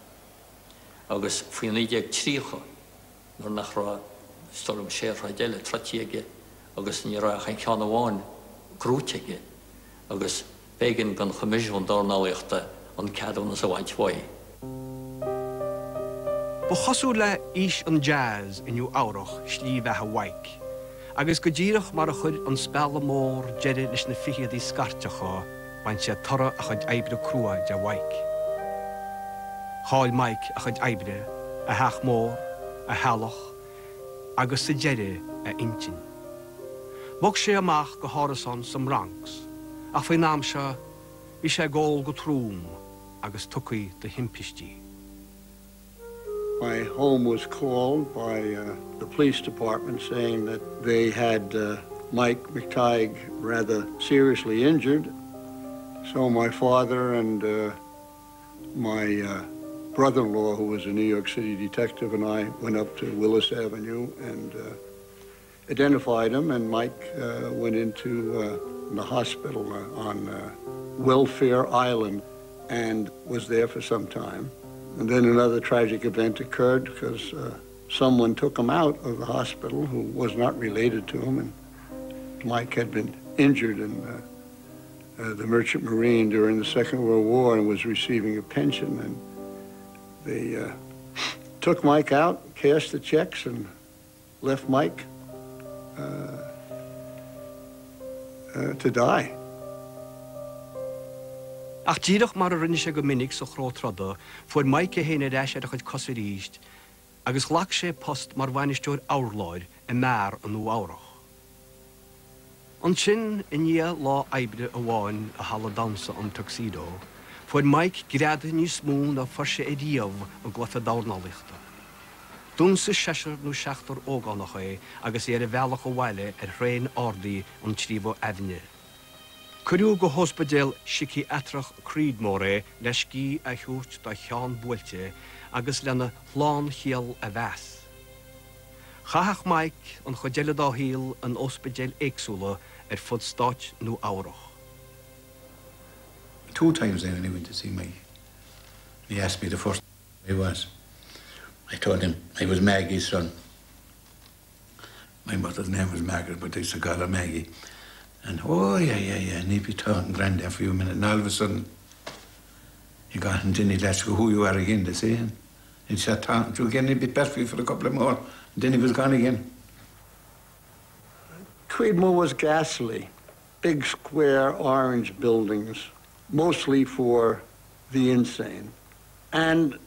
agus faoin nídéag trícha nó nach rá stolum séra déile trotíige agus ní ra bégan gan chomisisiún dánáíochta an ceadúna sa bhaint bhaid. Ba chosú le ís an jazz inniu áireach slí bheitthe hahaig, agus go ddíireach mar a chud an spella mór jeidir leis na fichiad í scartecha bain sé tora a chud ebre crua de bhaig. Cháil maic a chud ebre, a heach mór, a healach, agus sa deire a intin. Bog sé amach go hárasan sam rangs, a hí sé go trúm agus tucaí de. My home was called by uh, the police department saying that they had uh, Mike McTigue rather seriously injured. So my father and uh, my uh, brother-in-law, who was a New York City detective, and I went up to Willis Avenue and uh, identified him, and Mike uh, went into uh, the hospital uh, on uh, Welfare Island and was there for some time. And then another tragic event occurred because uh, someone took him out of the hospital who was not related to him, and Mike had been injured in uh, uh, the Merchant Marine during the Second World War and was receiving a pension. And they uh, took Mike out, cashed the checks, and left Mike uh, uh, to die. Ach díadach mar a rinne sé go minic sa chrátrada fuair maice héine réis a chud cosí ríist, agus post mar bhainisteúir áláid i mar an nó árach. An sin iní lá ebre a bháin a hala dansa an tuxídó, fuair maic greada ní smún a farse é a. Dún sa seir nó seaachtar ógánach é agus ar a bhealach go bhhaile ar réin ordaí an tríomh ehne. Curú go hospedéal sici etrach crídmóré leis cí a thuút do cheán builte agus lena chláán chial a bheas. Chaach maic an chodéile dáhíal an ospedéal éagsúla ar fud stáit nó árach. Two times then he went to see me. He asked me the first I was. I told him I was Maggie's son. My mother's name was Margaret, but they used to call her Maggie. And oh yeah, yeah, yeah, and he'd be talking grand there for a few minutes, and all of a sudden he got and then he'd ask you who you are again, they say, and he'd start talking to you again, he'd be best for you for a couple of more, and then he was gone again. Creedmoor was ghastly. Big square orange buildings, mostly for the insane. And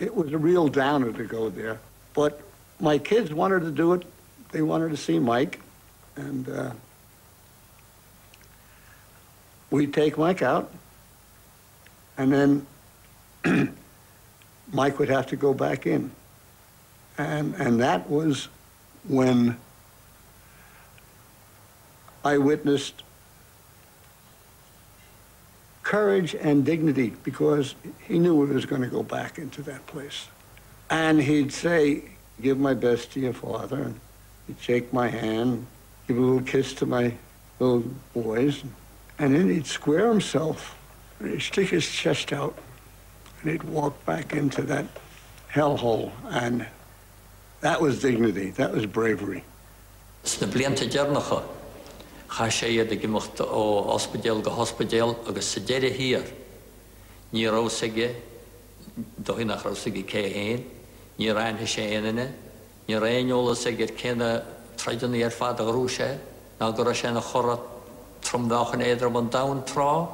it was a real downer to go there. But my kids wanted to do it. They wanted to see Mike. And uh, we'd take Mike out. And then Mike would have to go back in. And, and that was when I witnessed courage and dignity because he knew he was going to go back into that place. And he'd say, Give my best to your father. And he'd shake my hand, give a little kiss to my little boys. And then he'd square himself and he'd stick his chest out and he'd walk back into that hellhole. And that was dignity, that was bravery. Sna blianta dearnacha cha sé iad a gimocht ó ospedéal go hospedéal agus sa déire hir. Ní rásaige dohí nach rásaige cé héin, ní reinthe sé éine, ní réola sé gur céna treidirna ar fád a rú sé, ná go sé na chorat tromdáchan éidir an da rá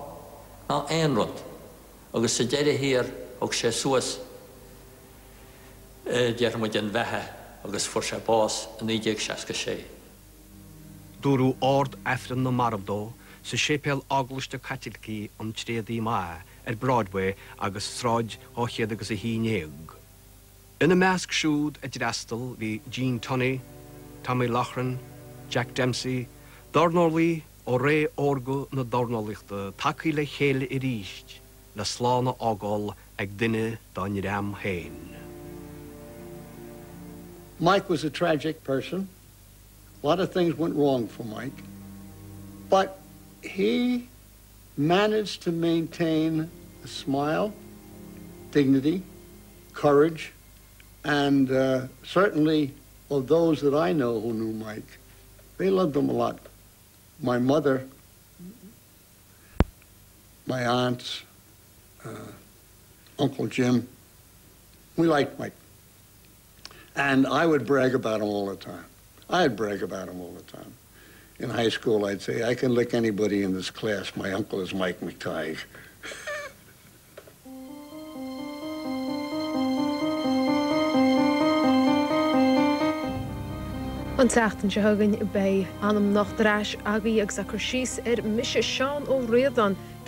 ná éonrod. agus sa déire hir og sé suas dear mu an bheitthe agus fu sé bás a 9 sé. Dúrú ord efran na marbdó sa sépéal aglaiste catilcí an tréadaí má ar Broadway agus sráid ó chéad agus a hínéag. Ina measc siúd a drastal hí Gene Tunney, Tommy Loughran, Jack Dempsey, Darnolí ó ré orgu na dornolichta takeí le chéile i ríist le sláánna ágáil ag duine dain ram héin. Mike was a tragic person. A lot of things went wrong for Mike. But he managed to maintain a smile, dignity, courage, and uh, certainly of those that I know who knew Mike, they loved him a lot. My mother, my aunts, uh, Uncle Jim, we liked Mike. And I would brag about him all the time. I'd brag about him all the time. In high school, I'd say, I can lick anybody in this class. My uncle is Mike McTigue. An i bé anam agaí ag ar seán ó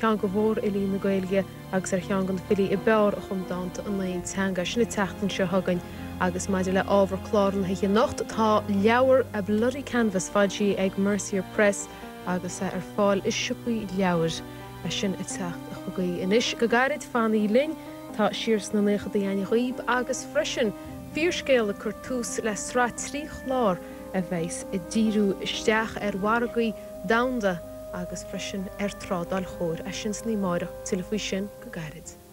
cean go bhór i lína gailge agus ar cheangan filí i bear a chum dáanta an léon teanga sinna teachtain se thugain agus maididir le ábhar chláran hiiche nacht tá leabhar a blorí canvas fadí ag Mercier Press agus ar fáil is sipaí leabhar a sin i techt a chugaí inis go gairid fannaí lin tá sirs na lecha daana chuob agus freisin. Bhíorcéal a chur túús le srá trí chlár a bheits i ddíú isteach ar waragaí damda agus freisin ar er trádal chóir a sin sní mára tilfuisisin go gaiid.